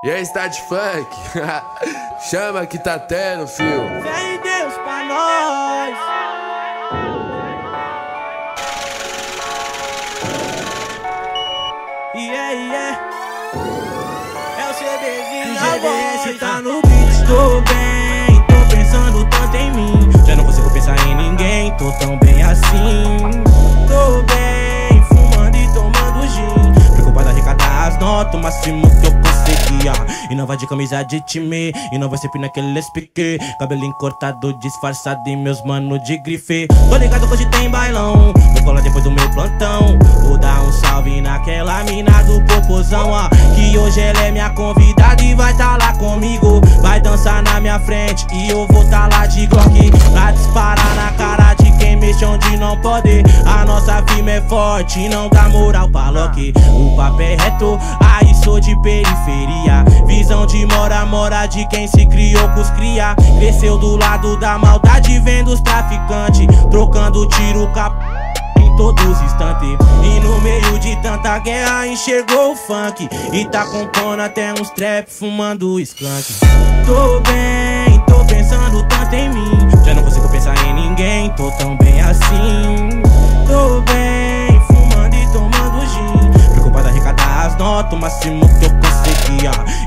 E aí, está de funk? Chama que tá tendo, fio. Fé em Deus pra nós. Yeah, yeah. É o CDzinho na voz. tá no beat, tô bem. Notas, o máximo que eu conseguia. E não vai de camisa de time, e não vai sempre naqueles pique. Cabelinho cortado, disfarçado e meus mano de grife. Tô ligado que hoje tem bailão. Vou colar depois do meu plantão. Vou dar um salve naquela mina do popozão, ó. Que hoje ela é minha convidada e vai tá lá comigo. Vai dançar na minha frente e eu vou tá lá de Glock. Pra disparar na cara de quem mexe onde não pode. A nossa firma é forte não dá moral pra Loki. O papo é reto, aí sou de periferia. Visão de mora, mora de quem se criou com os cria. Cresceu do lado da maldade, vendo os traficantes. Trocando tiro cap em todos os instantes. E no meio de tanta guerra enxergou o funk. E tá compondo até uns trap fumando skunk. Tô bem,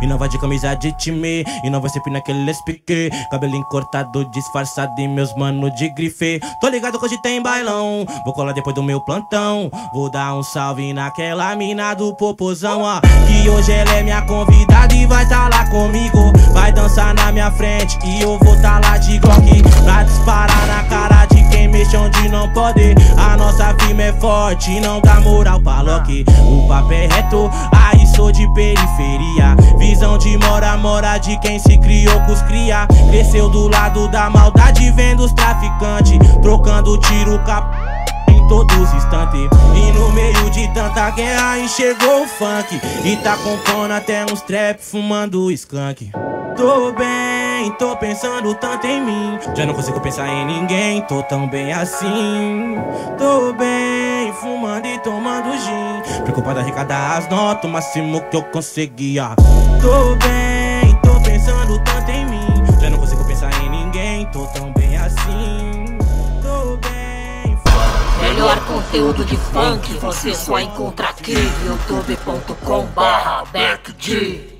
E não vai de camisa de time, e não vai sempre naqueles pique. Cabelinho cortado, disfarçado e meus mano de grife. Tô ligado que hoje tem bailão, vou colar depois do meu plantão. Vou dar um salve naquela mina do popozão, ó. Que hoje ela é minha convidada e vai tá lá comigo. Vai dançar na minha frente e eu vou tá lá de Glock. Pra disparar na cara de quem mexe onde não pode. A nossa firma é forte não dá moral pra Loki. O papo é reto, aí sou de periferia. Visão de mora, mora de quem se criou com os cria. Cresceu do lado da maldade, vendo os traficantes. Trocando tiro cap todos os instantes. E no meio de tanta guerra enxergou o funk. E tá compondo até uns trap fumando skunk. Tô bem, tô pensando tanto em mim. Já não consigo pensar em ninguém, tô tão bem assim. Tô bem, Preocupado arrecadar as notas, o máximo que eu conseguia. Tô bem, tô pensando tanto em mim. Já não consigo pensar em ninguém, tô tão bem assim. Tô bem. Melhor conteúdo de funk você só encontra aqui youtube.com barra backd